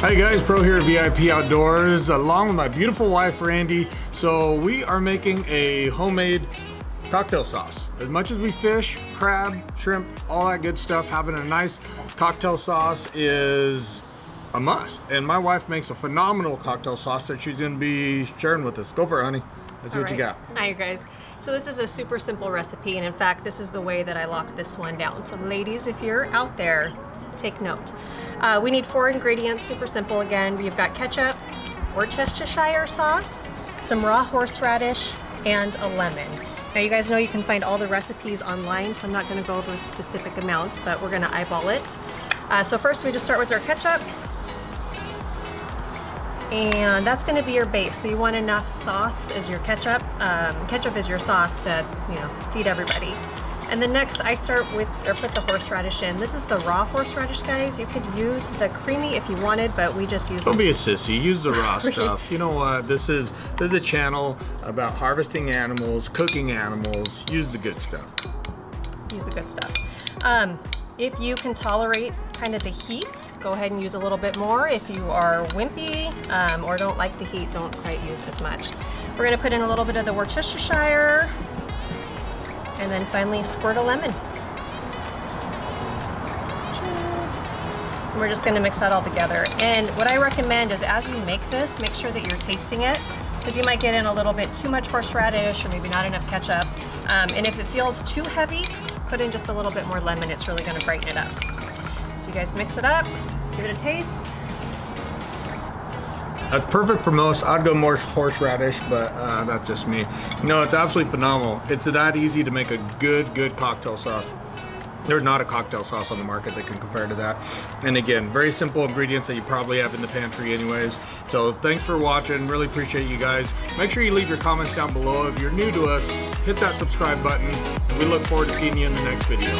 Hi guys, Pro here at VIP Outdoors, along with my beautiful wife Randi. So we are making a homemade cocktail sauce. As much as we fish, crab, shrimp, all that good stuff, having a nice cocktail sauce is a must. And my wife makes a phenomenal cocktail sauce that she's gonna be sharing with us. Go for it, honey. Let's see what you got. Hi, you guys. So this is a super simple recipe, and in fact, this is the way that I locked this one down. So ladies, if you're out there, take note. Uh, we need four ingredients, super simple again. We've got ketchup, Worcestershire sauce, some raw horseradish, and a lemon. Now you guys know you can find all the recipes online, so I'm not gonna go over specific amounts, but we're gonna eyeball it. Uh, so first we just start with our ketchup. And that's gonna be your base. So you want enough sauce as your ketchup. Um, ketchup is your sauce to, you know, feed everybody. And then next I start with, or put the horseradish in. This is the raw horseradish, guys. You could use the creamy if you wanted, but we just use Don't be a sissy. Use the raw stuff. You know what? This is this is a channel about harvesting animals, cooking animals. Use the good stuff. use the good stuff. Um, if you can tolerate kind of the heat, go ahead and use a little bit more. If you are wimpy um, or don't like the heat, don't quite use as much. We're gonna put in a little bit of the Worcestershire and then finally squirt a lemon. And we're just gonna mix that all together. And what I recommend is as you make this, make sure that you're tasting it because you might get in a little bit too much horseradish or maybe not enough ketchup. Um, and if it feels too heavy, put in just a little bit more lemon. It's really gonna brighten it up. So you guys mix it up, give it a taste. That's perfect for most. I'd go more horseradish, but uh, that's just me. No, it's absolutely phenomenal. It's that easy to make a good, good cocktail sauce. There's not a cocktail sauce on the market that can compare to that. And again, very simple ingredients that you probably have in the pantry anyways. So thanks for watching. Really appreciate you guys. Make sure you leave your comments down below. If you're new to us, hit that subscribe button. We look forward to seeing you in the next video.